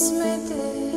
It's my day.